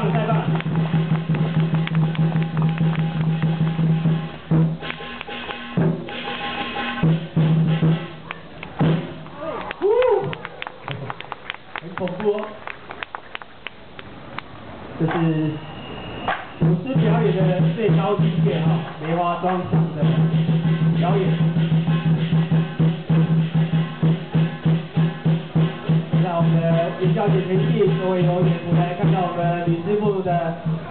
棒了，太棒了。这是舞狮表演的最高境界哈，梅花桩上的表演。那我们的林小姐陈静作为有